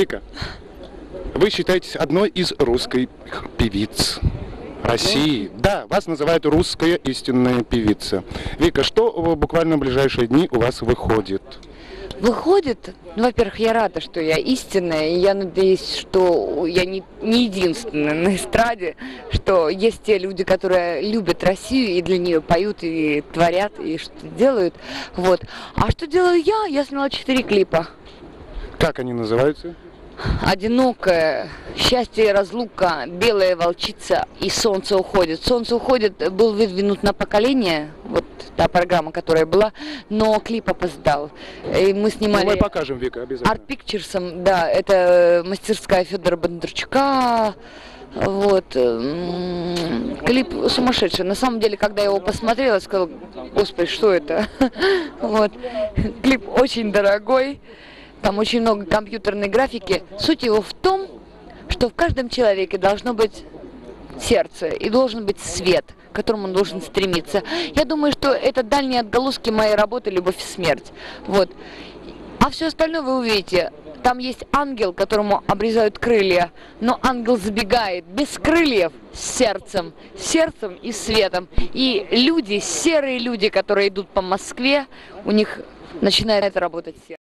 Вика, вы считаетесь одной из русской певиц России. Да, вас называют русская истинная певица. Вика, что в буквально ближайшие дни у вас выходит? Выходит, ну, во-первых, я рада, что я истинная, и я надеюсь, что я не, не единственная на эстраде, что есть те люди, которые любят Россию и для нее поют и творят, и что делают. Вот. А что делаю я? Я сняла четыре клипа. Как они называются? Одинокая, счастье и разлука, белая волчица и солнце уходит. Солнце уходит был выдвинут на поколение, вот та программа, которая была, но клип опоздал. И мы снимали... Ну, мы покажем, Вика, обязательно. Art Pictures, да, это мастерская Федора Бондарчука, вот. Клип сумасшедший. На самом деле, когда я его посмотрела, сказала, господи, что это? Вот. Клип очень дорогой. Там очень много компьютерной графики. Суть его в том, что в каждом человеке должно быть сердце и должен быть свет, к которому он должен стремиться. Я думаю, что это дальние отголоски моей работы «Любовь и смерть». Вот. А все остальное вы увидите. Там есть ангел, которому обрезают крылья, но ангел забегает без крыльев, с сердцем, сердцем и светом. И люди, серые люди, которые идут по Москве, у них начинает работать сердце.